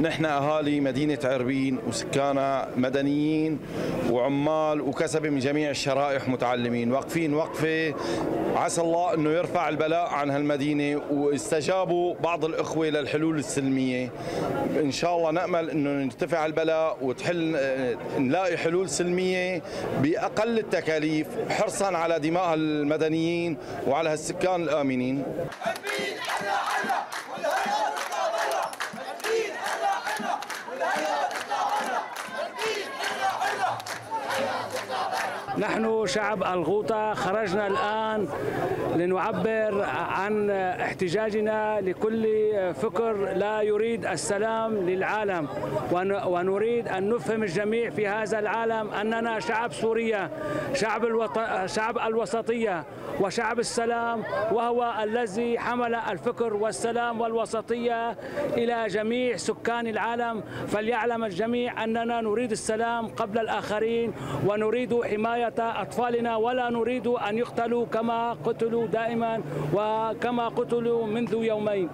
نحن أهالي مدينة عربين وسكانها مدنيين وعمال وكسبة من جميع الشرائح متعلمين. واقفين وقفة. عسى الله أنه يرفع البلاء عن هالمدينة واستجابوا بعض الإخوة للحلول السلمية. إن شاء الله نأمل أنه يرتفع البلاء وتحل نلاقي حلول سلمية بأقل التكاليف حرصا على دماء المدنيين وعلى هالسكان الآمنين. نحن شعب الغوطة خرجنا الآن لنعبر عن احتجاجنا لكل فكر لا يريد السلام للعالم ون- ونريد أن نفهم الجميع في هذا العالم أننا شعب سوريا شعب, الوط... شعب الوسطية. وشعب السلام وهو الذي حمل الفكر والسلام والوسطية إلى جميع سكان العالم فليعلم الجميع أننا نريد السلام قبل الآخرين ونريد حماية أطفالنا ولا نريد أن يقتلوا كما قتلوا دائما وكما قتلوا منذ يومين.